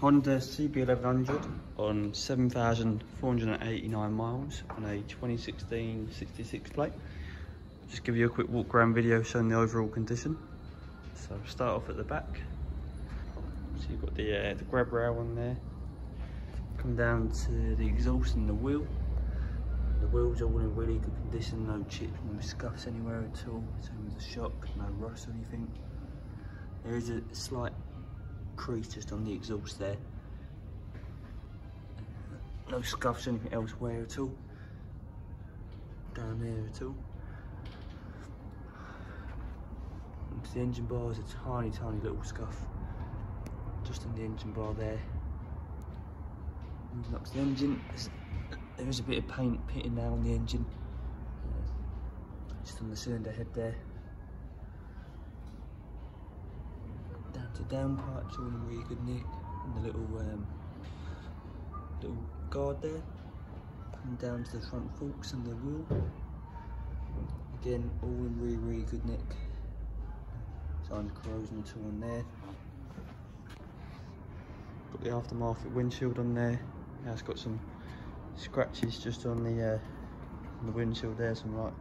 Honda CB1100 on 7,489 miles on a 2016 66 plate. Just give you a quick walk around video showing the overall condition. So start off at the back. So you've got the, uh, the grab rail on there. Come down to the exhaust and the wheel. The wheels are all in really good condition, no chips, no scuffs anywhere at all. Same with the shock, no rust or anything. There is a slight crease just on the exhaust there. No scuffs anything elsewhere at all. Down there at all. And the engine bar is a tiny, tiny little scuff. Just on the engine bar there. Moving up to the engine, there is a bit of paint pitting now on the engine. Uh, just on the cylinder head there. Down part, it's all in really good nick. And the little um, little guard there. And down to the front forks and the wheel. Again, all in really, really good nick. Sign corrosion at all on there. Got the aftermarket windshield on there. Now it's got some scratches just on the uh, on the windshield there, some light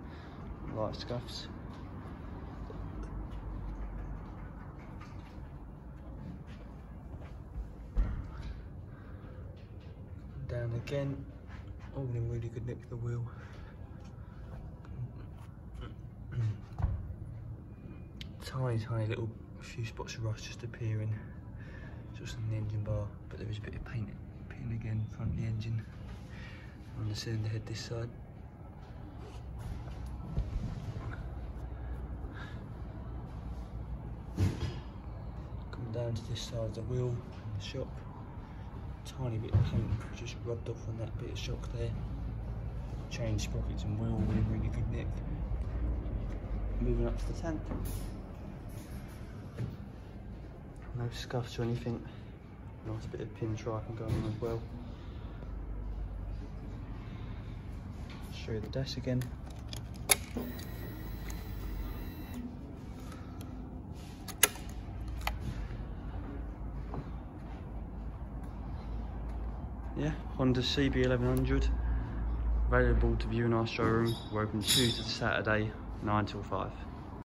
light scuffs. Down again, in really good nick the wheel. tiny, tiny little few spots of rust just appearing just on the engine bar, but there is a bit of paint pin again front of the engine on the cylinder head this side. Coming down to this side of the wheel, in the shock, tiny bit of paint just rubbed off on that bit of shock there. Change sprockets and wheel in really good nick. Moving up to the tank. No scuffs or anything. Nice bit of pinstriping going on as well. Show you the dash again. Yeah, Honda CB1100. Available to view in our showroom. We're open Tuesday to Saturday, 9 till 5.